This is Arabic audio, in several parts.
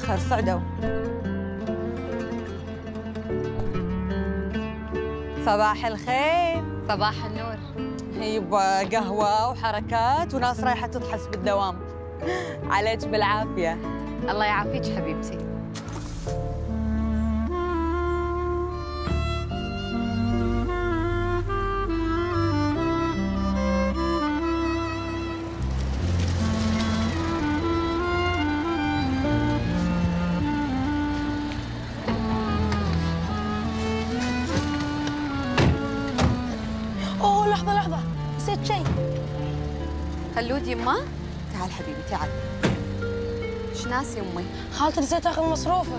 تأخر صعدوا صباح الخير. صباح النور. يبا قهوة وحركات وناس رايحة تطحس بالدوام. عليك بالعافية. الله يعافيك حبيبتي. إيش ناسي أمي. خالتي نسيت اخذ مصروفي.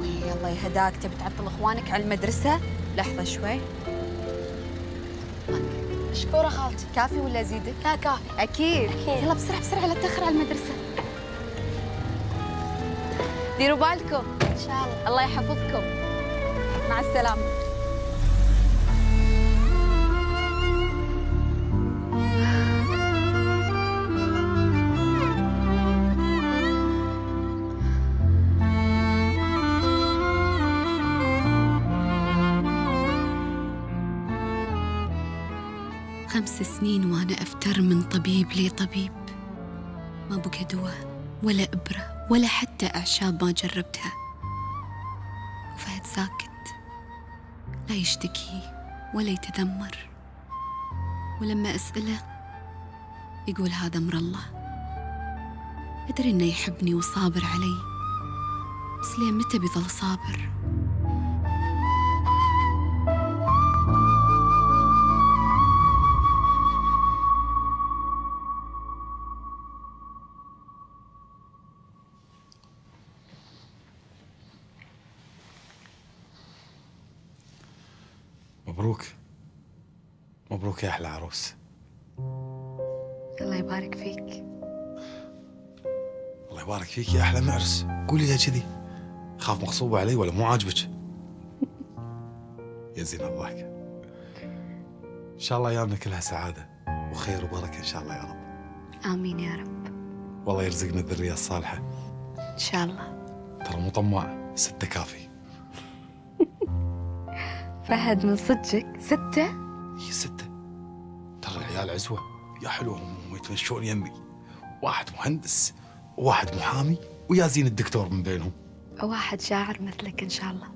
وي الله يهداك تبي تعطل إخوانك على المدرسة؟ لحظة شوي. مشكورة خالتي. كافي ولا أزيدك؟ لا كافي. أكيد. أكيد. يلا بسرعة بسرعة لا تاخر على المدرسة. ديروا بالكم. إن شاء الله. الله يحفظكم. مع السلامة. سنين وأنا أفتر من طبيب لطبيب. ما بقى دواء ولا إبرة ولا حتى أعشاب ما جربتها. وفهد ساكت لا يشتكي ولا يتذمر. ولما أسأله يقول هذا أمر الله. أدري إنه يحبني وصابر علي بس ليه متى بيظل صابر؟ مبروك. مبروك يا أحلى عروس. الله يبارك فيك. الله يبارك فيك يا أحلى معرس قولي لي كذي. خاف مغصوبه علي ولا مو عاجبك؟ يا زين الضحك. إن شاء الله أيامنا كلها سعادة وخير وبركة إن شاء الله يا رب. آمين يا رب. والله يرزقنا الذرية الصالحة. إن شاء الله. ترى مو طماع سته كافي فهد من صدقك ستة؟ هي ستة. ترى العيال عزوة. يا حلوهم يتمشون يمي. واحد مهندس وواحد محامي ويا زين الدكتور من بينهم. واحد شاعر مثلك إن شاء الله.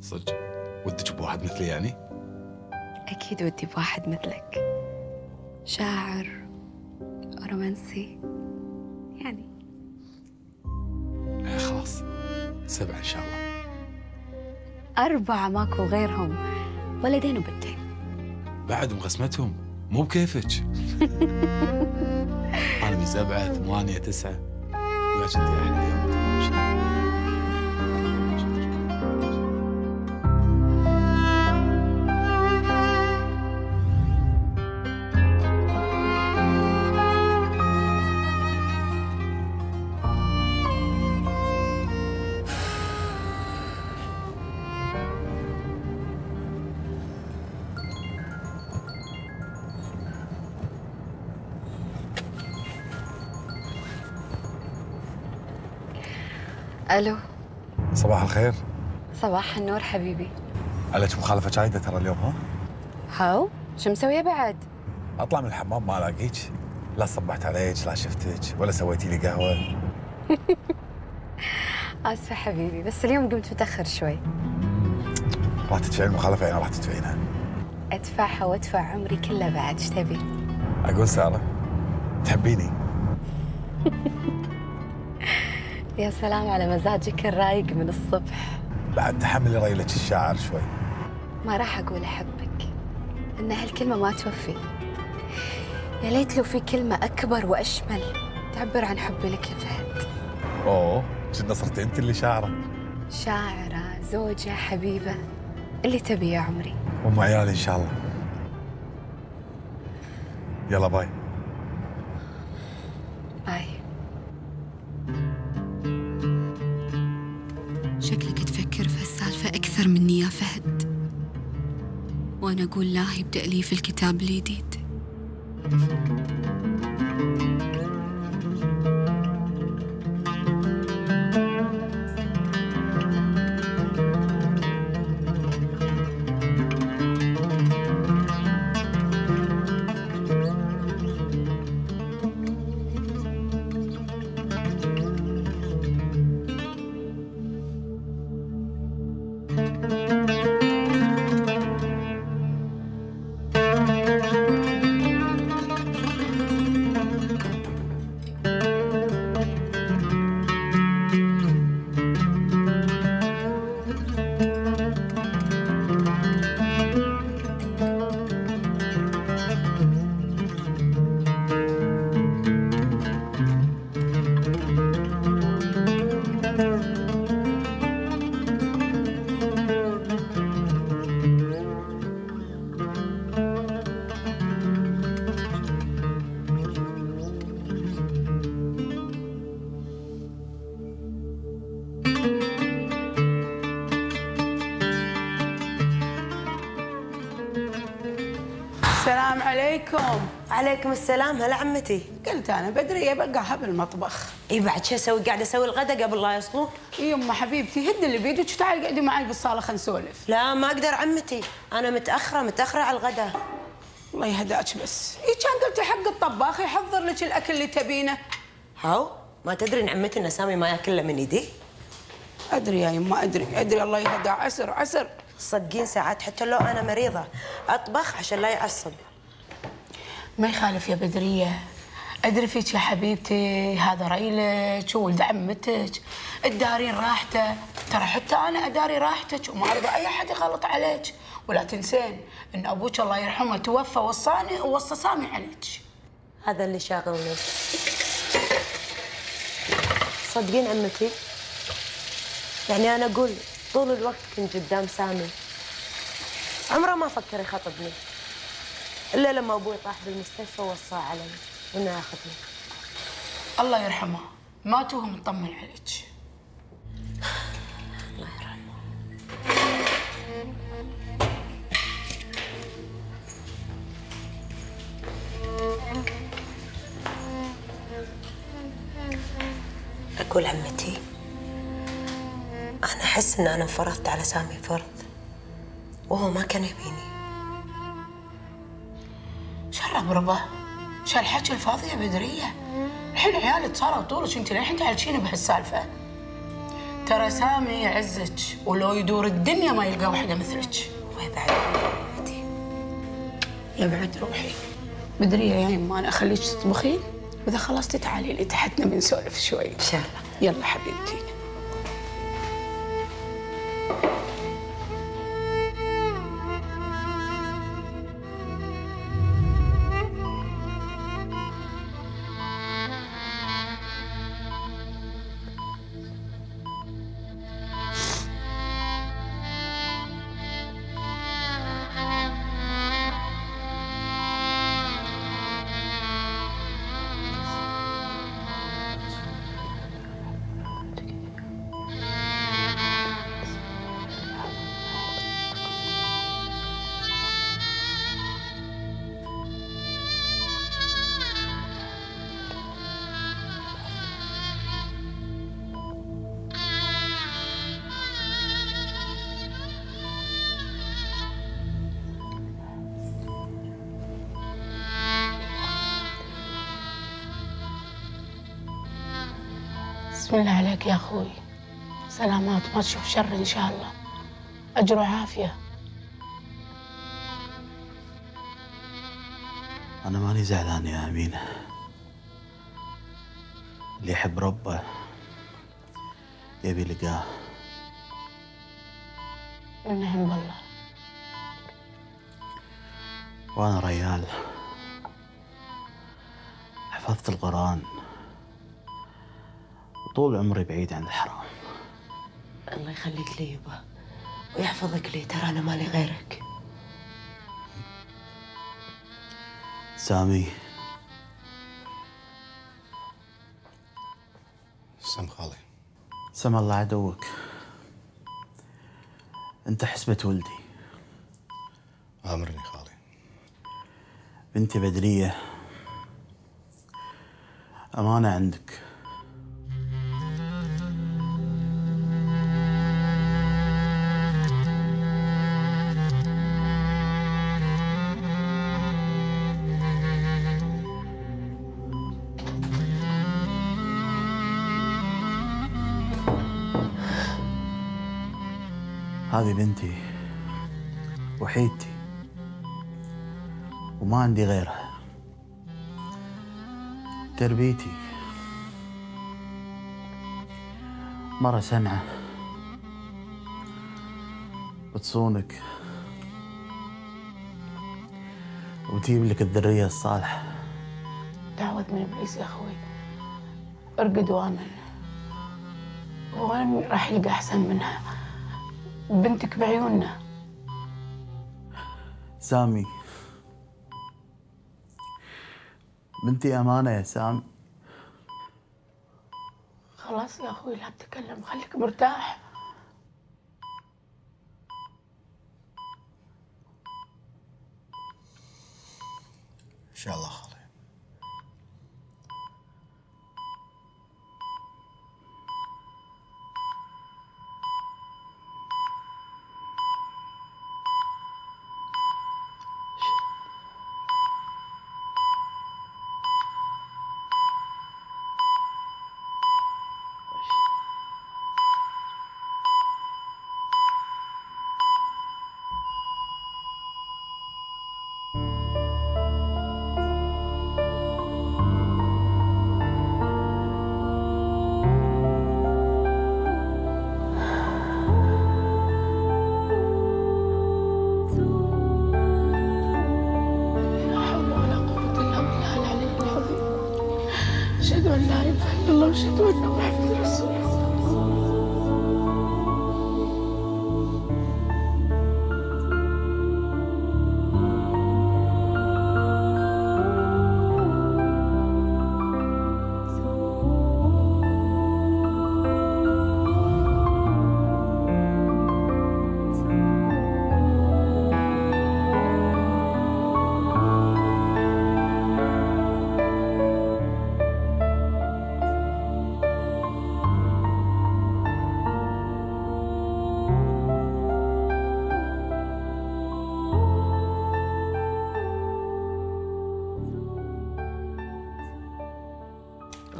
صدق. ودك بواحد مثلي يعني؟ أكيد ودي بواحد مثلك. شاعر رومانسي يعني. إيه خلاص. سبع إن شاء الله. أربعة ماكو غيرهم. ولدين وبنتين. بعد مقسمتهم مو بكيفك. أنا من سبعة ثمانية تسعة. وياك أنت يا أحلى يوم ألو. صباح الخير. صباح النور حبيبي. عليك مخالفة شايدة ترى اليوم ها؟ هاو؟ شو مسوية بعد؟ أطلع من الحمام ما ألاقيك. لا صبحت عليك لا شفتك ولا سويتي لي قهوة. آسفة حبيبي بس اليوم قمت متأخر شوي. راح تدفعين المخالفه يعني راح تدفعينها. أدفعها وأدفع عمري كله بعد إيش تبي؟ أقول سارة تحبيني؟ يا سلام على مزاجك الرايق من الصبح. بعد تحملي ريلك الشاعر شوي. ما راح أقول أحبك إن هالكلمة ما توفي. يا ليت لو في كلمة أكبر وأشمل تعبر عن حبي لك يا فهد. أوه كنا صرت أنت اللي شاعرة. شاعرة زوجة حبيبة اللي تبي يا عمري. ام عيالي إن شاء الله. يلا باي. وأنا أقول لا يبدأ لي في الكتاب الجديد. عليكم السلام هلا عمتي. قلت أنا بدريه بقعها بالمطبخ اي بعد شو أسوي قاعدة أسوي الغداء قبل لا يصلون؟ يما حبيبتي هد اللي بيدك وتعالي قعدي معي بالصالة خلينا نسولف. لا ما أقدر عمتي أنا متأخرة متأخرة على الغداء. الله يهداك بس. اي كان قلتي حق الطباخ يحضر لك الأكل اللي تبينه؟ هاو؟ ما تدري إن عمتي إن سامي ما ياكله من ايدي أدري يا يما أدري. أدري الله يهداه. عسر عسر صدقين ساعات حتى لو أنا مريضة أطبخ عشان لا يعصب. ما يخالف يا بدرية. أدري فيك يا حبيبتي هذا ريلك وولد عمتك. تدارين راحته. ترى حتى أنا أداري راحتك وما ارضى أي أحد يغلط عليك. ولا تنسين إن أبوك الله يرحمه توفى وصاني ووصى سامي عليك. هذا اللي شاغلني صدقين عمتي؟ يعني أنا أقول طول الوقت كنت قدام سامي. عمره ما فكر يخاطبني. إلا لما أبوي طاح بالمستشفى ووصاه علي. انه ياخذني الله يرحمه. مات وهو مطمن عليك. أقول عمتي أنا أحس إن أنا انفرضت على سامي فرض وهو ما كان يبيني. شرب ربه. شو الحكي الفاضي يا بدرية. الحين عيالك صاروا طولك انت للحين تعالجين بهالسالفة. ترى سامي يعزك ولو يدور الدنيا ما يلقى واحدة مثلك. ويبعد عمتي يبعد روحي. بدرية يا يما أنا أخليك تطبخين؟ وإذا خلصتي تعالي لي تحتنا بنسولف شوي. إن شاء الله. يلا حبيبتي. ما تشوف شر إن شاء الله. أجر وعافية. أنا ماني زعلان يا أمينة. اللي يحب ربه يبي لقاه ونعم بالله وأنا ريال. حفظت القرآن. وطول عمري بعيد عن الحرام. الله يخليك لي يبا ويحفظك لي ترى أنا مالي غيرك. سامي. سم خالي. سم الله عدوك. أنت حسبة ولدي. آمرني خالي. بنتي بدرية. أمانة عندك. هذه بنتي وحيدتي وما عندي غيرها. تربيتي مرة سنعة. بتصونك وتجيب لك الذرية الصالحة. تعوذ من إبليس يا أخوي. ارقد وامن وين راح يلقى أحسن منها. بنتك بعيوننا. سامي. بنتي أمانة يا سامي. خلاص يا أخوي لا تتكلم خليك مرتاح. إن شاء الله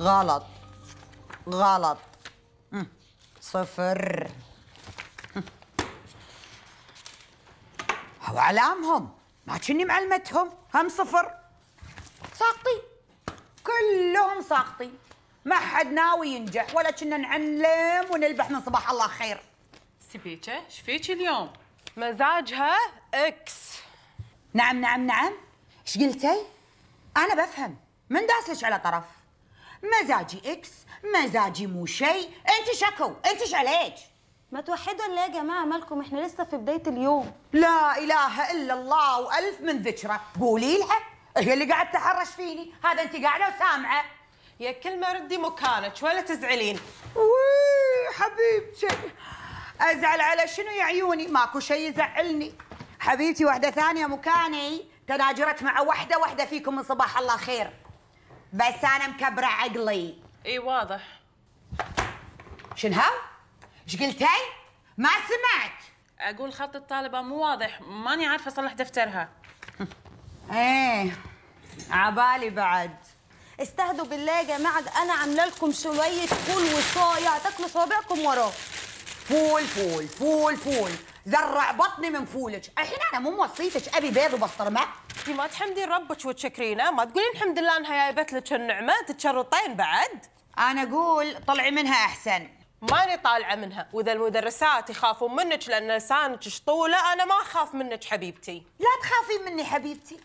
غلط. غلط. صفر. هو علامهم. ما كني معلمتهم. هم صفر. ساقطين كلهم ساقطين ما حد ناوي ينجح ولا كنا نعلم ونلبح من صباح الله خير. سبيكة إيش فيك اليوم؟ مزاجها إكس نعم نعم نعم. إيش قلتي؟ أنا بفهم. من داس لك على طرف. مزاجي إكس مزاجي مو شيء أنت شكو أنت إيش عليك ما توحدوا الله يا جماعة مالكم إحنا لسه في بداية اليوم. لا إله إلا الله وألف من ذكره. قولي لها هي اللي قاعد تحرش فيني. هذا أنت قاعدة وسامعة. يا كلمة ردي مكانك ولا تزعلين. وي حبيبتي. أزعل على شنو يا عيوني؟ ماكو شيء يزعلني. حبيبتي واحدة ثانية مكاني. تناجرت مع واحدة واحدة فيكم من صباح الله خير. بس أنا مكبرة عقلي. إي واضح. شنو إيش قلتي ما سمعت. أقول خط الطالبة مو واضح. ماني عارفة أصلح دفترها. إيه عبالي بعد. استهدوا بالله يا جماعة ده أنا عاملة لكم شوية فول وصايع تاكلوا صوابعكم وراه فول فول فول فول. زرع بطني من فولك الحين أنا مو موصيتك أبي بيض وبسطرمة. انتي ما تحمدين ربك وتشكرينه. ما تقولين الحمد لله أنها جايبت لك النعمة تتشرطين بعد. أنا أقول طلعي منها أحسن. ماني طالعة منها. وإذا المدرسات يخافون منك لأن لسانك شطولة أنا ما أخاف منك حبيبتي. لا تخافي مني حبيبتي.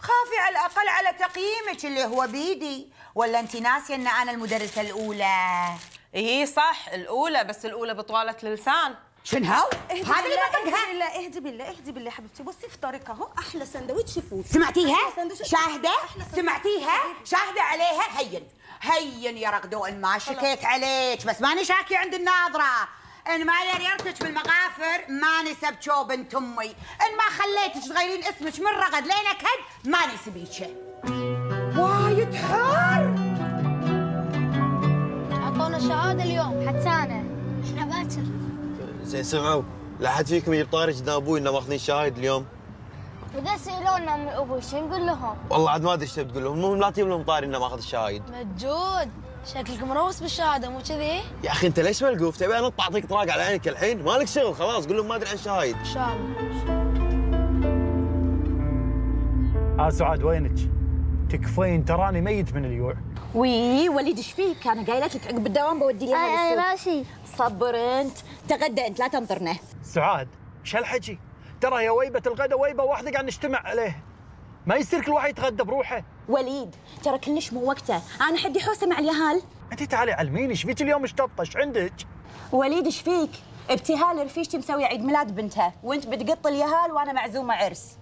خافي على الأقل على تقييمك اللي هو بيدي. ولا أنت ناسية إن أنا المدرسة الأولى؟ اي صح الأولى بس الأولى بطوالة اللسان شنو هذا اللي اهدي بطقها بالله اهدي بالله اهدي بالله حبيبتي. بصي في طريقها أهو أحلى سندوتش فول سمعتيها؟ شاهدة. سمعتيها؟ شاهدة عليها؟ هين. هين يا رغدون ما شكيت عليك. بس ماني شاكي عند الناظرة. إن ما يريرتك بالمغافر ما نسب شو بنت أمي. إن ما خليتك تغيرين اسمك من رغد لين اكد ما نسبيك شهادة اليوم؟ حتى انا إحنا باكر؟ زين سمعوا. لا حد فيكم يجيب طاري قدام أبوي إنه ماخذين شاهد اليوم. وإذا سالونا من أبوي شو نقول لهم؟ والله عاد ما أدري إيش تقول لهم. المهم لا تجيب لهم طاري إنه ماخذ الشاهد. مجود. شكلك مروس بالشهادة مو كذي؟ يا أخي أنت ليش ملقوف؟ تبي انط اعطيك طراق على عينك الحين؟ مالك شغل خلاص. قول لهم ما أدري عن شاهد. إن شاء الله. ها سعاد وينك؟ تكفين تراني ميت من الجوع وي وليد إيش فيك؟ أنا قايله لك عقب الدوام بودي لي اي اي هذا راشي صبر أنت. تغدى أنت لا تنطرنا سعاد شو الحكي؟ ترى يا ويبة الغدا ويبة واحدة قاعد نجتمع عليه. ما يصير كل واحد يتغدى بروحه. وليد ترى كلش مو وقته. أنا حدي حوسه مع اليهال؟ أنت تعالي علميني إيش فيك اليوم؟ اشتطش عندك؟ وليد إيش فيك؟ ابتهال رفيجتي مسوي عيد ميلاد بنتها. وأنت بتقط اليهال وأنا معزومة عرس.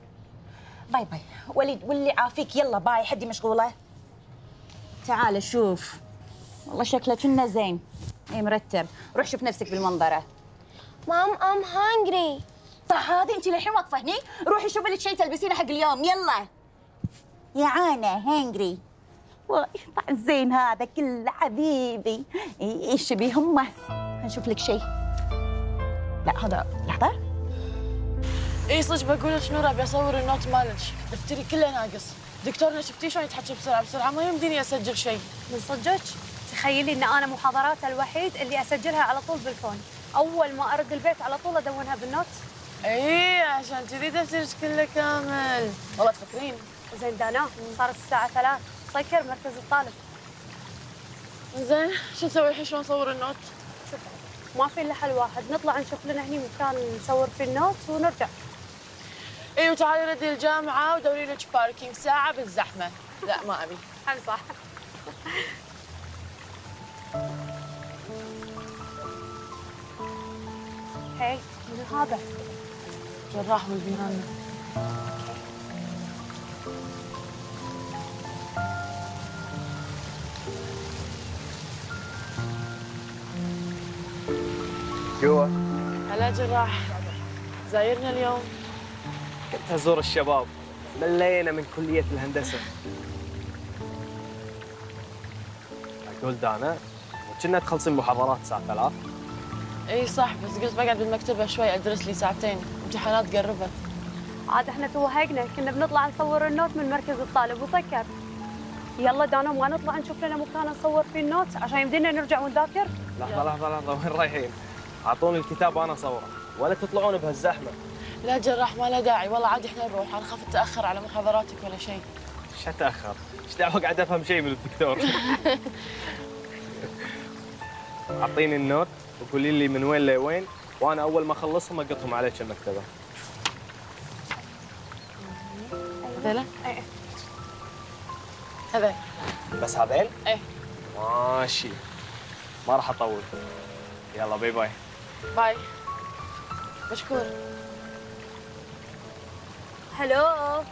bye bye. وليد الله يعافيك يلا bye. حدي مشغولة. تعال شوف. والله شكله كنا زين. اي مرتب. روح شوف نفسك بالمنظرة. mom I'm hungry طيب هذه انت للحين واقفة هني؟ روحي شوفي لك شيء تلبسينه حق اليوم. يلا. يوعانة hungry والله طعم زين هذا كله حبيبي. إيش بيه همه هنشوف لك شيء لا هذا لحظة. اي صدق بقول لك نور ابي أصور ال note مالك. دفتري كله ناقص. دكتورنا شفتي شلون يتحكى بسرعة بسرعة. ما يمديني أسجل شيء. من صدقك تخيلي إن أنا محاضراتها الوحيد اللي أسجلها على طول بال phone. أول ما ارد البيت على طول أدونها بال note. اي عشان كذي دفترك كله كامل. والله تفكرين. زين دانا صارت الساعة ثلاث. سكر مركز الطالب. زين شو نسوي الحين؟ شلون نصور ال note؟ شوف ما في إلا حل واحد. نطلع نشوف لنا هني مكان نصور فيه ال note ونرجع. اي وتعالي ردي الجامعة ودوري لك parking ساعة بالزحمة. لا ما أبي. حل صح؟ هي من هذا؟ جراح ولد اليران. جوا. هلا جراح. زايرنا اليوم. كنت ازور الشباب. ملينا من كلية الهندسة. أقول دانا كنا تخلصين محاضرات الساعة ثلاث إي صح بس قلت بقعد بالمكتبة شوي أدرس لي ساعتين. امتحانات قربت. عاد إحنا توهقنا كنا بنطلع نصور النوت من مركز الطالب وسكر. يلا دانا ما نطلع نشوف لنا مكان نصور فيه النوت عشان يمدينا نرجع ونذاكر لحظة لحظة لحظة وين رايحين؟ أعطوني الكتاب وأنا أصوره. ولا تطلعون بهالزحمة. لا جراح ما له داعي. والله عادي إحنا نروح. أنا خاف أتأخر على محاضراتك ولا شيء. إيش أتأخر؟ إيش دعوة قاعد أفهم شيء من الدكتور؟ أعطيني النوت وقولي لي من وين لوين وأنا أول ما أخلصهم أقطهم عليك المكتبة. هذيلا؟ إيه. هذيل. بس هذيل؟ إيه. ماشي. ما راح أطول. يلا bye bye. bye. مشكور. hello.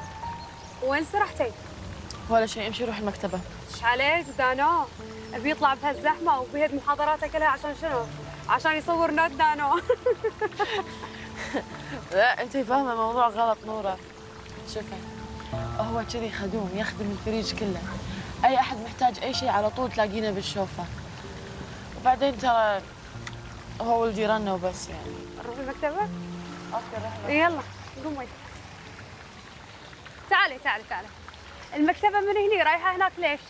وين سرحتي؟ ولا شيء امشي روح المكتبة. إيش عليك؟ دانو؟ أبي يطلع بهالزحمة وبهد محاضراته كلها عشان شنو؟ عشان يصور note دانو لا انت فاهمة الموضوع غلط نورة. شوفي هو كذي خدوم يخدم الفريج كله. أي أحد محتاج أي شيء على طول تلاقينه بالشوفة. وبعدين ترى هو ولد جيراننا وبس يعني. نروح المكتبة؟ okay روح يلا قومي. تعالي تعالي تعالي المكتبة من هني رايحة هناك ليش؟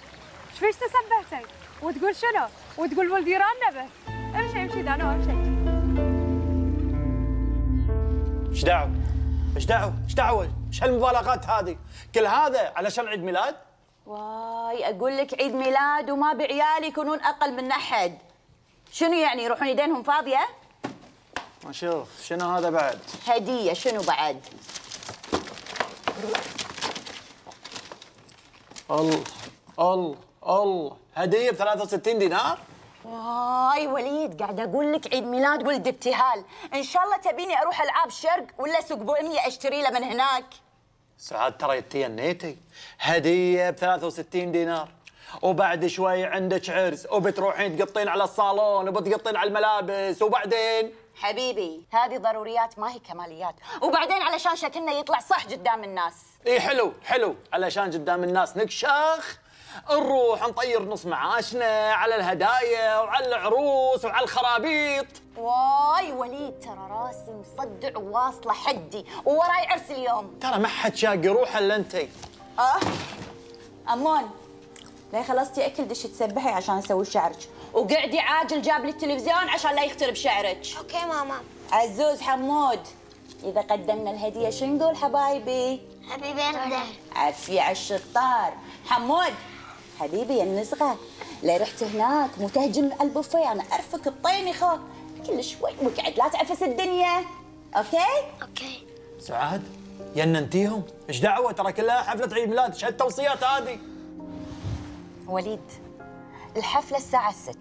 إيش فيش تسبهتي؟ وتقول شنو؟ وتقول ولد جيراننا بس امشي امشي دانو امشي إيش دعوة؟ إيش دعوة؟ إيش دعوة؟ إيش هالمبالغات هذه؟ كل هذا علشان عيد ميلاد؟ واي أقول لك عيد ميلاد وما أبي عيالي يكونون أقل من أحد شنو يعني يروحون يدينهم فاضية ما شوف شنو هذا بعد؟ هدية شنو بعد الله الله الله هدية ب 63 دينار؟ واي وليد قاعد أقول لك عيد ميلاد ولد ابتهال. إن شاء الله تبيني أروح العاب شرق ولا سوق بوهميه أشتري له من هناك؟ سعاد ترى تينيتي هدية ب 63 دينار. وبعد شوي عندك عرس. وبتروحين تقطين على الصالون وبتقطين على الملابس. وبعدين حبيبي هذه ضروريات ما هي كماليات. وبعدين علشان شكلنا يطلع صح قدام الناس. إي حلو حلو. علشان قدام الناس نكشخ نروح نطير نص معاشنا على الهدايا وعلى العروس وعلى الخرابيط. واي وليد ترى راسي مصدع وواصلة حدي ووراي عرس اليوم. ترى ما حد شاقي روح إلا أنت. آه أمون ليه خلصتي أكل دشي تسبحي عشان أسوي شعرك؟ وقعدي عاجل جابلي التلفزيون عشان لا يخترب شعرك. okay ماما. عزوز حمود إذا قدمنا الهدية شو نقول حبايبي؟ happy birthday عافية على الشطار. حمود حبيبي يا النزغة. لا رحت هناك؟ مو تهجم على البوفيه. أنا اعرفك الطينخة كل شوي وقعد لا تعفس الدنيا. okay؟ okay. سعاد يننتيهم إيش دعوة؟ ترى كلها حفلة عيد ميلاد. إيش هالتوصيات هذه؟ وليد الحفلة الساعة 6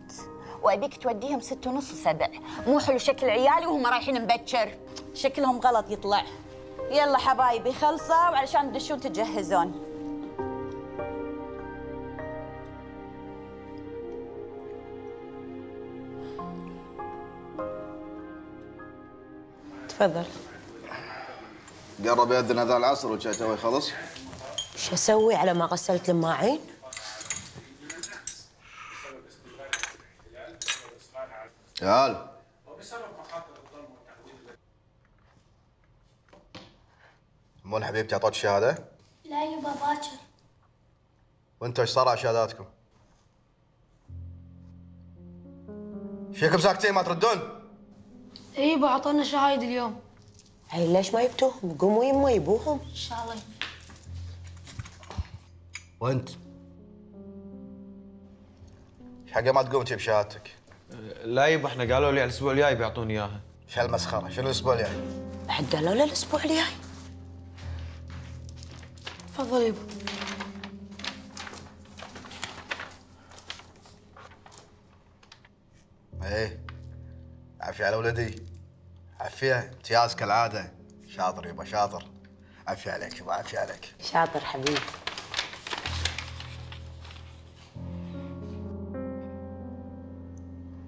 وأبيك توديهم ست ونص سبع. مو حلو شكل عيالي وهم رايحين مبكر شكلهم غلط يطلع. يلا حبايبي خلصوا وعلشان تدشون تجهزون تفضل. قرب يأذن اذان العصر وشي توي خلص؟ شو أسوي على ما غسلت الماعين؟ يال مون حبيبتي اعطوك الشهاده لا يبا باكر وانتوا إيش صار على شهاداتكم؟ فيكم ساكتين ما تردون؟ إي يبا عطونا شهايد اليوم هاي ليش ما يبتوهم؟ قوموا يمه يبوهم إن شاء الله وأنت؟ إيش حقه ما تقوم تجيب شهادتك؟ لا يبا إحنا قالوا لي على الأسبوع الجاي بيعطوني إياها. إيش هالمسخرة؟ شنو الأسبوع الجاي؟ بعد قالوا له الأسبوع الجاي؟ تفضل يبا. إيه عافية على ولدي. عافية امتياز كالعادة. شاطر يبا شاطر. عافية عليك يبا عافية عليك. شاطر حبيبي.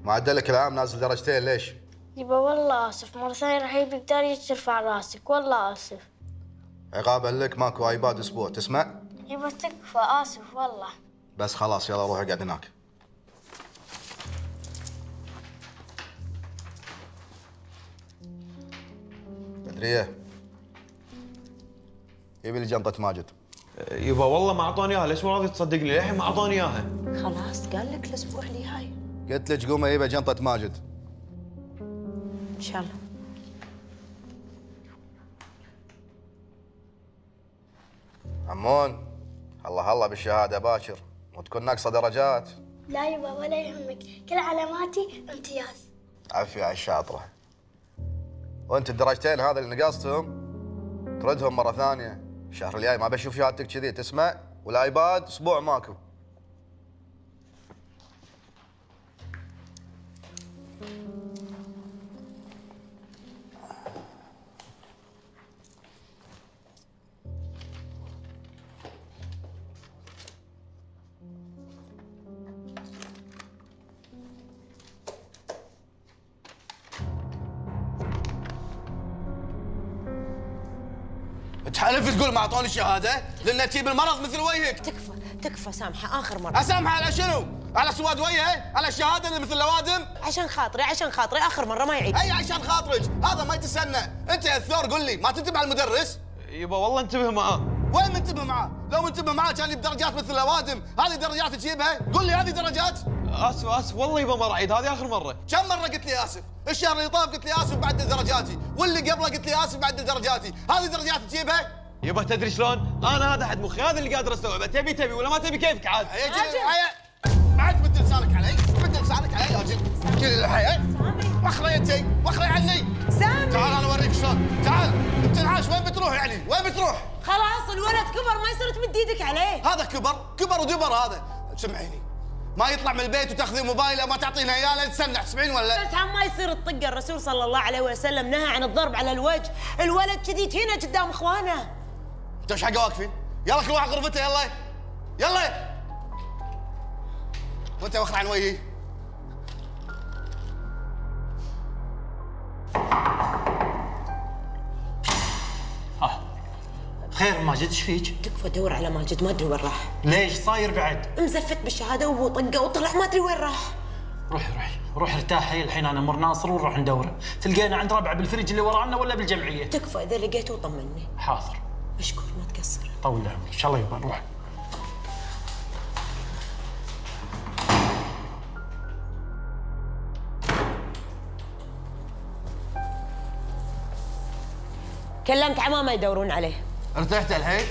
معدلك العام نازل درجتين ليش؟ يبا والله آسف مرة ثانية راح يجيب داري ترفع راسك والله آسف. عقابا لك ماكو آيباد أسبوع تسمع؟ يبا تكفى آسف والله. بس خلاص يلا روح اقعد هناك. بدرية يبي لي جنطة ماجد. يبا والله ما اعطوني إياها ليش مو راضي تصدقني للحين ما اعطوني إياها. خلاص قال لك الأسبوع اللي هاي قلت لك قومي يبا جنطة ماجد. إن شاء الله. عمون الله الله بالشهادة باكر. وتكون ناقصة درجات؟ لا يبا ولا يهمك. كل علاماتي امتياز. عافية على الشاطرة وانت الدرجتين هذا اللي نقصتهم؟ تردهم مرة ثانية. الشهر الجاي ما بشوف شهادتك كذي. تسمع؟ والآيباد أسبوع ماكو. ما أعطوني الشهادة لأن تجيب المرض مثل وجهك تكفى تكفى سامحة آخر مرة أسامحة على شنو؟ على سواد وجهه؟ على الشهادة اللي مثل الأوادم؟ عشان خاطري عشان خاطري آخر مرة ما يعيد اي عشان خاطرك هذا ما يتسنى أنت يا الثور قل لي ما تنتبه على المدرس؟ يبا والله انتبه معاه وين منتبه معاه؟ لو منتبه معاه كان يجيب درجات مثل الأوادم، هذه درجات تجيبها؟ قل لي هذه درجات؟ آسف آسف والله يبا ما راح اعيد هذه آخر مرة كم مرة قلت لي آسف؟ الشهر اللي طاف قلت لي آسف بعدل درجاتي، واللي قبله قلت لي آسف بعدل درجاتي، هذه درجات تجيبها؟ يبا تدري شلون؟ أنا هذا حد مخي هذا اللي قادر استوعبه تبي تبي ولا ما تبي كيفك عاد؟ يا جل بعد مد لسانك علي، مد لسانك علي يا جل، جل الحياة. وخري انتي، وخري عني. سامي. تعال أنا أوريك شلون، تعال. بتنعاش وين بتروح يعني؟ وين بتروح؟ خلاص الولد كبر ما يصير تمد إيدك عليه. هذا كبر كبر ودبر هذا. سمعيني ما يطلع من البيت وتاخذي موبايله ما تعطينه اياه لا تسنع تسمعين ولا؟ بس هم ما يصير تطق الرسول صلى الله عليه وسلم نهى عن الضرب على الوجه. الولد كذي هنا قدام إخوانه. أنتوا إيش حق واقفين؟ يلا كل واحد غرفته يلا. يلا. وانت وخر عن وجهي. خير ماجد إيش فيك؟ تكفى دور على ماجد ما أدري وين راح. ليش؟ صاير بعد؟ مزفت بالشهادة وهو طقه وطلع ما أدري وين راح. روحي روحي روحي ارتاحي الحين أنا أمر ناصر ونروح ندوره. تلقينا عند ربع بالفريج اللي ورانا ولا بالجمعية؟ تكفى إذا لقيته طمني. حاضر. مشكور ما تقصر. طول عمرك إن شاء الله يبا نروح. كلمت عمامه يدورون عليه. ارتحت الحين؟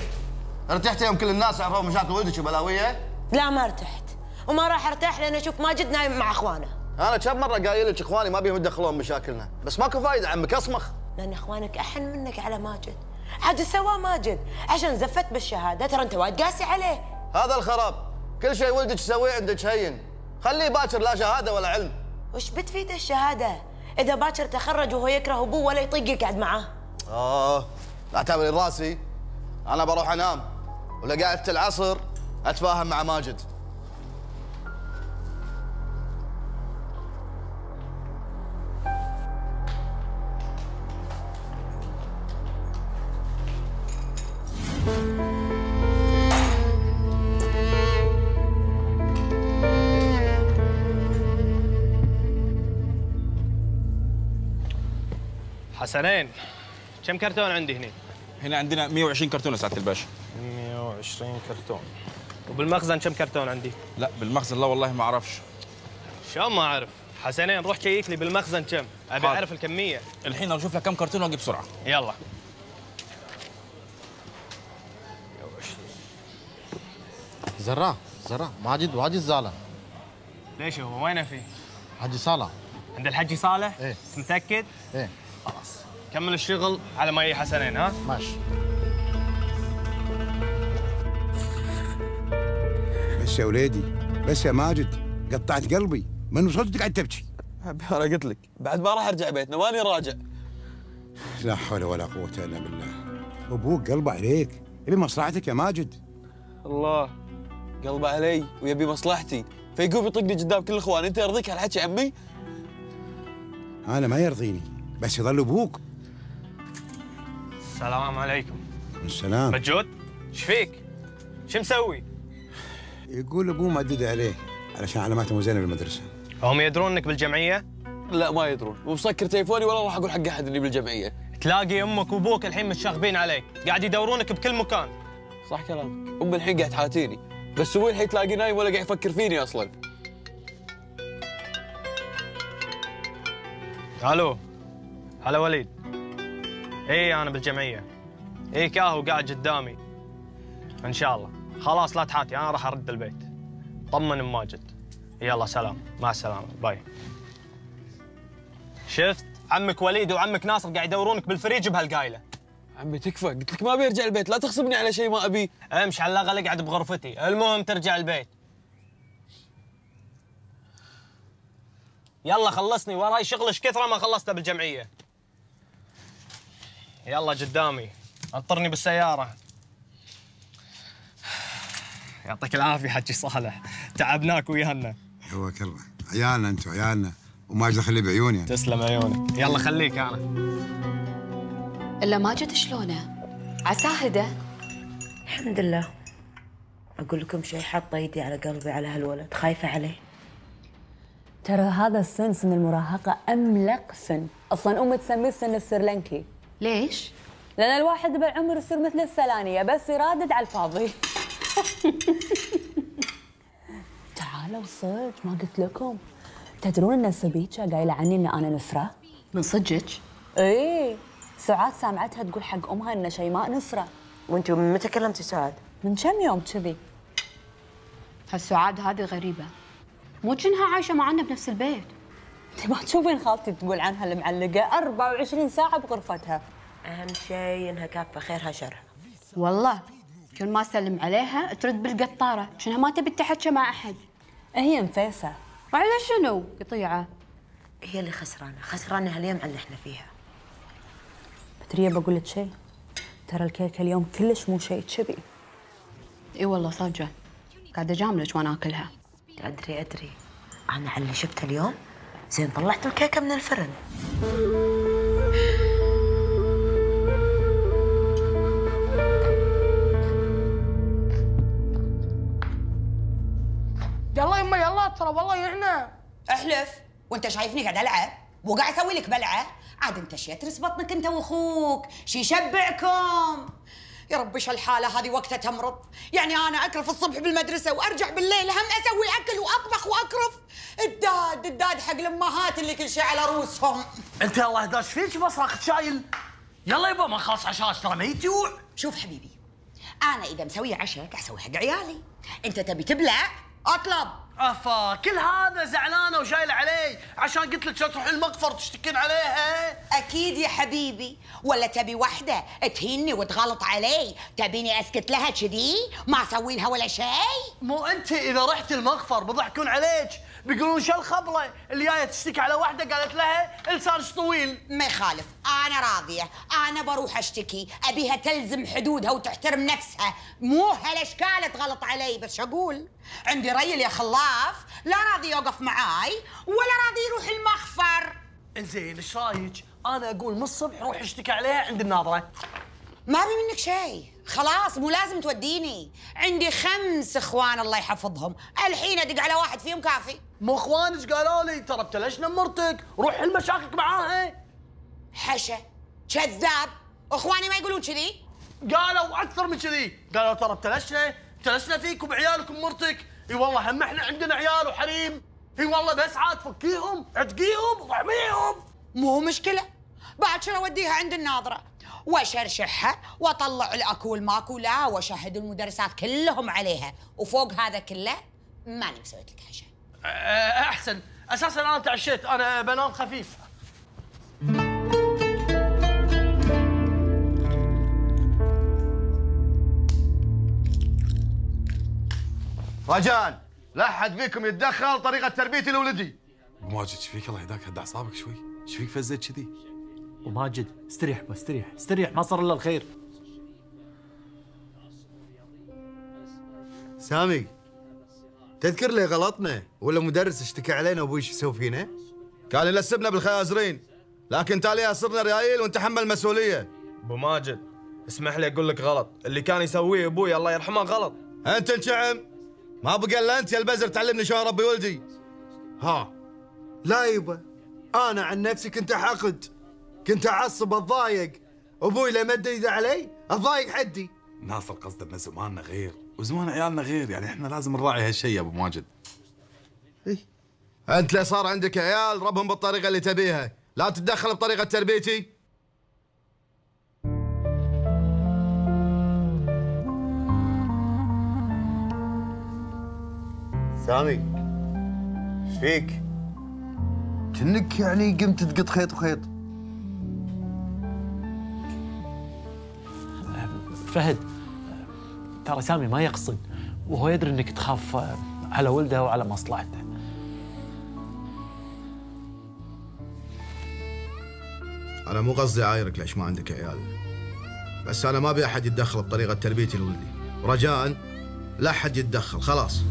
ارتحت يوم كل الناس عرفوا مشاكل ولدك وبلاويه؟ لا ما ارتحت. وما راح ارتاح لأن أشوف ماجد نايم مع أخوانه. أنا كم مرة قايل لك إخواني ما بيهم يدخلون مشاكلنا بس ماكو فايدة عمك أصمخ. لأن إخوانك أحن منك على ماجد حاجة سواه ماجد عشان زفت بالشهادة. ترى أنت وايد قاسي عليه. هذا الخراب. كل شيء ولدك يسويه عندك هين. خليه باكر لا شهادة ولا علم. وش بتفيده الشهادة؟ إذا باكر تخرج وهو يكره أبوه ولا يطيق يقعد معاه آه لا تعملي راسي. أنا بروح أنام. ولا قعدت العصر أتفاهم مع ماجد. حسنين كم كرتون عندي هنا؟ هنا عندنا 120 كرتونه سعادة الباشا 120 كرتون وبالمخزن كم كرتون عندي؟ لا بالمخزن لا والله ما أعرفش شلون ما أعرف؟ حسنين روح شيك لي بالمخزن كم؟ أبي. أعرف الكمية الحين أشوف لك كم كرتون واجي بسرعة يلا زراء زراء ماجد واجد زعلان ليش هو وينه في؟ حجي صالح عند الحجي صالح؟ إيه متأكد؟ إيه خلاص. كمل الشغل على ما يجي حسنين ها؟ ماشي. بس يا وليدي بس يا ماجد قطعت قلبي. من وصلت قاعد تبكي؟ أنا قلت لك. بعد ما راح أرجع بيتنا ماني راجع. لا حول ولا قوة إلا بالله. أبوك قلبه عليك. يبي مصلحتك يا ماجد؟ الله. قلبه علي ويبي مصلحتي. فيقوم يطقني قدام كل الاخوان أنت يرضيك هالحكي عمي؟ أنا ما يرضيني. بس يظل أبوك. السلام عليكم. السلام. مجود إيش فيك؟ شو مسوي؟ يقول أبوه مدد عليه علشان علاماته مو زينة بالمدرسة هم يدرون إنك بالجمعية؟ لا ما يدرون. ومسكر تليفوني ولا راح أقول حق أحد إني بالجمعية. تلاقي أمك وأبوك الحين متشاغبين عليك. قاعد يدورونك بكل مكان. صح كلامك. امي الحين قاعد تحاتيني. بس أبوي الحين تلاقي نايم ولا قاعد يفكر فيني أصلا؟ ألو. هلا وليد. اي أنا بالجمعية. اي كاهو قاعد قدامي. إن شاء الله. خلاص لا تحاتي أنا راح أرد البيت. طمن ام ماجد يلا سلام. مع السلامة. bye. شفت؟ عمك وليد وعمك ناصر قاعد يدورونك بالفريج بهالقايلة. عمي تكفى. قلت لك ما بيرجع البيت. لا تغصبني على شيء ما ابيه امش على الأقل اقعد بغرفتي. المهم ترجع البيت. يلا خلصني. وراي شغل إيش كثرة ما خلصته بالجمعية. يلا قدامي انطرني بالسيارة. يعطيك العافية حجي صالح. تعبناك ويانا. حواك الله عيالنا أنتم عيالنا. وماجد خليه بعيوني يعني. تسلم عيونك يلا خليك أنا. إلا ماجد شلونه؟ عساه هدى الحمد لله. أقول لكم شيء حاطة ايدي على قلبي على هالولد. خايفة عليه. ترى هذا السن سن المراهقة أملق سن. أصلا أمي تسميه السن السرلنكي. ليش؟ لأن الواحد بالعمر يصير مثل السلانية بس يرادد على الفاضي تعالوا صدق ما قلت لكم تدرون إن سبيتشا قايلة عني إن أنا نسره؟ من صدقك؟ إيه سعاد سامعتها تقول حق أمها ان شيماء نسره وأنت من متى كلمتي سعاد؟ من كم يوم كذي هالسعاد هذه غريبة مو كأنها عايشة معنا بنفس البيت أنت ما تشوفين خالتي تقول عنها المعلقه 24 ساعة بغرفتها أهم شيء إنها كافة خيرها شرها والله كل ما أسلم عليها ترد بالقطارة. شنها ما تبي تحكي مع أحد. هي نفيسة وعلى شنو؟ قطيعة. هي اللي خسرانة. خسرانة هاليوم على اللي إحنا فيها. بدريه بقول لك شيء؟ ترى الكيكه اليوم كلش مو شيء كذي. إي والله صدقة. قاعدة أجاملك وأنا آكلها. أدري أدري. أنا على اللي شفته اليوم زين طلعت الكيكة من الفرن. يلا يما يلا ترى والله يعنا احلف. وانت شايفني قاعد العب؟ وقاعد أسوي لك بلعه عاد انت شي يترس بطنك انت واخوك. شي يشبعكم. يا ربي شو الحاله هذه وقتها تمرض؟ يعني أنا اكرف الصبح بالمدرسة وارجع بالليل هم أسوي اكل واطبخ واكرف. الداد الداد حق الامهات اللي كل شيء على روسهم انت الله يهداش فيك بس راك شايل؟ يلا يبا ما خلص عشاش ترى ما يجوع. شوف حبيبي أنا إذا مسويه عشاء قاعد أسوي حق عيالي. أنت تبي تبلع؟ أطلب. أفا كل هذا زعلانة وشايله علي. عشان قلت لك تروح المقفر تشتكين عليها أكيد يا حبيبي. ولا تبي وحدة تهيني وتغلط علي. تبيني أسكت لها كذي؟ ما أسوي لها ولا شيء؟ مو أنت إذا رحت المغفر بضحكون عليك. بيقولون شو الخبرة؟ اللي جاية تشتكي على واحدة قالت لها لسانش طويل. ما يخالف. أنا راضية. أنا بروح أشتكي. أبيها تلزم حدودها وتحترم نفسها. مو هالأشكال تغلط علي بس أقول؟ عندي ريل يا خلاف. لا راضي يوقف معاي ولا راضي يروح المخفر إنزين إيش رأيك؟ أنا أقول من الصبح روح أشتكي عليها عند الناظرة. ما أبي منك شيء خلاص مو لازم توديني. عندي خمس إخوان الله يحفظهم. الحين أدق على واحد فيهم كافي. مو اخوانك قالوا لي؟ ترى ابتلشنا مرتك روح حل مشاكلك معاها. حشا كذاب. إخواني ما يقولون كذي. قالوا أكثر من كذي. قالوا ترى ابتلشنا ابتلشنا فيك وبعيالك ومرتك إي والله هم إحنا عندنا عيال وحريم. إي والله بس عاد فكيهم عتقيهم واحميهم مو مشكلة. بعد شنو أوديها عند الناظرة؟ واشرشحها واطلع الاكو والماكو لا واشهد المدرسات كلهم عليها. وفوق هذا كله ماني مسويت لك حشا أه، أحسن. أساسا أنا تعشيت. أنا بنام خفيف. رجاء لا أحد فيكم يتدخل طريقة تربيتي لولدي ابو ماجد إيش فيك الله يهداك هدى أعصابك شوي. إيش فيك فزيت كذي؟ وماجد استريح بس استريح استريح ما صار إلا الخير. سامي تذكر لي غلطنا ولا مدرس اشتكى علينا وابوي شو يسوي فينا؟ كان يلسبنا بالخيازرين لكن تاليها صرنا ريايل ونتحمل المسؤولية. أبو ماجد اسمح لي أقول لك غلط. اللي كان يسويه أبوي الله يرحمه غلط. أنت انشعم ما بقى إلا أنت يا البزر تعلمني شلون أربي ولدي. ها لا يبا أنا عن نفسي كنت احقد كنت أعصب اتضايق أبوي لما مد إيده علي اتضايق حدي. ناصر قصده ان زماننا غير. وزمان عيالنا غير يعني إحنا لازم نراعي هالشيء يا أبو ماجد. أنت ليه صار عندك عيال ربهم بالطريقة اللي تبيها. لا تتدخل بطريقة تربيتي. سامي إيش فيك؟ كأنك يعني قمت تقط خيط وخيط. فهد ترى سامي ما يقصد وهو يدري إنك تخاف على ولده وعلى مصلحته. أنا مو قصدي عايرك ليش ما عندك عيال. بس أنا ما أبي أحد يتدخل بطريقة تربيتي لولدي. رجاء لا أحد يتدخل خلاص.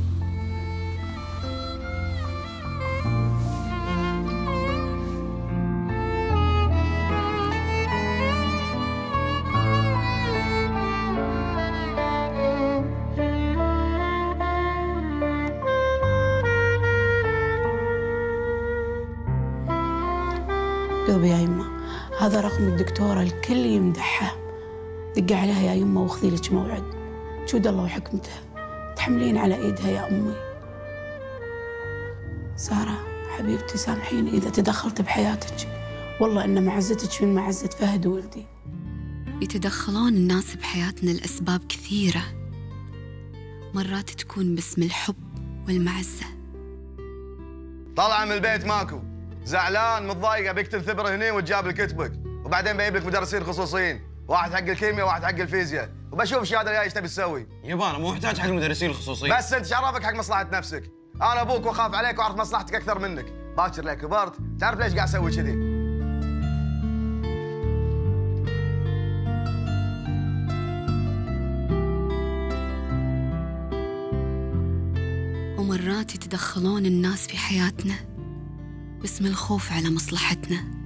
هذا رقم الدكتورة الكل يمدحها. دق عليها يا يمه واخذي لك موعد. جود الله وحكمته. تحملين على إيدها يا أمي. سارة حبيبتي سامحيني إذا تدخلت بحياتك. والله إن معزتك من معزة فهد ولدي. يتدخلون الناس بحياتنا لأسباب كثيرة. مرات تكون باسم الحب والمعزة. طالعه من البيت ماكو. زعلان متضايق أبيك تنثبر هني وتجاب لك كتبك وبعدين بجيب لك مدرسين خصوصيين. واحد حق الكيمياء واحد حق الفيزياء. وبشوف الشهاده الجايه إيش تبي تسوي. يبا أنا مو محتاج حق المدرسين الخصوصيين. بس أنت شرفك حق مصلحة نفسك. أنا أبوك وأخاف عليك وأعرف مصلحتك أكثر منك. باكر ليه كبرت تعرف ليش قاعد أسوي كذي؟ ومرات يتدخلون الناس في حياتنا. باسم الخوف على مصلحتنا.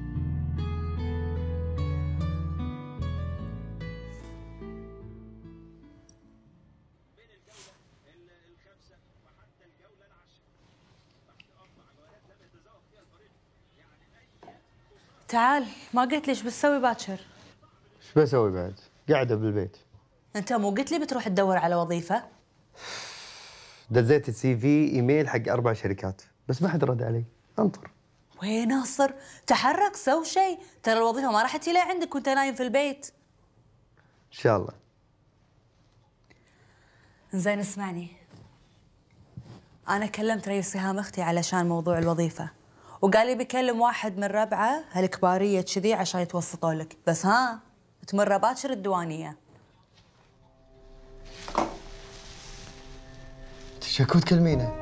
تعال ما قلت ليش بتسوي باكر؟ إيش بسوي بعد؟ قاعدة بالبيت. انت مو قلت لي بتروح تدور على وظيفة؟ دزيت ال CV email حق أربع شركات. بس ما حد رد علي. انطر. وين ناصر تحرك سو شيء. ترى الوظيفة ما راح تجي عندك وأنت نايم في البيت. إن شاء الله. زين اسمعني. أنا كلمت رئيس سهام أختي علشان موضوع الوظيفة. وقال لي بيكلم واحد من ربعة هالكبارية كذي عشان يتوسطوا لك. بس ها تمر باكر الديوانية. شكو تكلمينه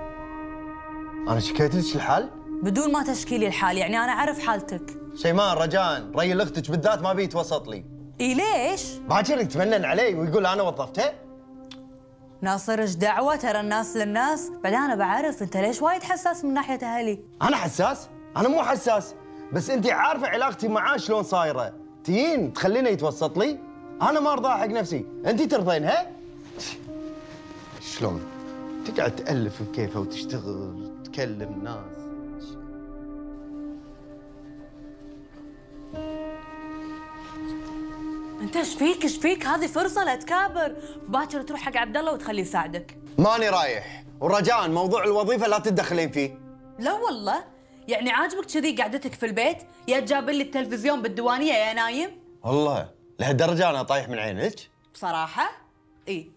أنا شكيت لك الحال بدون ما تشكيلي الحال يعني أنا أعرف حالتك. شيمان رجاء ريل أختك بالذات ما بيتوسط لي. إي ليش؟ باكر يتفنن علي ويقول أنا وظفته. ناصر إيش دعوة؟ ترى الناس للناس. بعدين أنا بعرف أنت ليش وايد حساس من ناحية أهلي. أنا حساس؟ أنا مو حساس. بس أنت عارفة علاقتي معاه شلون صايرة. تين تخلينه يتوسط لي. أنا ما أرضى حق نفسي. أنت ترضينها شلون؟ تقعد تألف بكيفه وتشتغل وتكلم ناس. أنت إيش فيك؟ إيش فيك؟ هذه فرصة لا تكابر. باكر تروح حق عبد الله وتخليه يساعدك. ماني رايح. ورجاء موضوع الوظيفة لا تتدخلين فيه. لا والله. يعني عاجبك كذي قعدتك في البيت؟ يا تجاب لي التلفزيون بالديوانية يا نايم. والله. لهالدرجة أنا طايح من عينك؟ بصراحة؟ إي.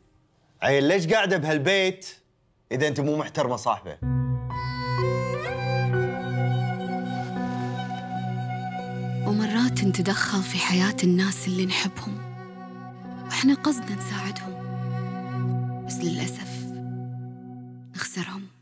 عيل ليش قاعدة بهالبيت إذا أنت مو محترمة صاحبة؟ ومرات نتدخل في حياة الناس اللي نحبهم. وإحنا قصدنا نساعدهم. بس للأسف نخسرهم.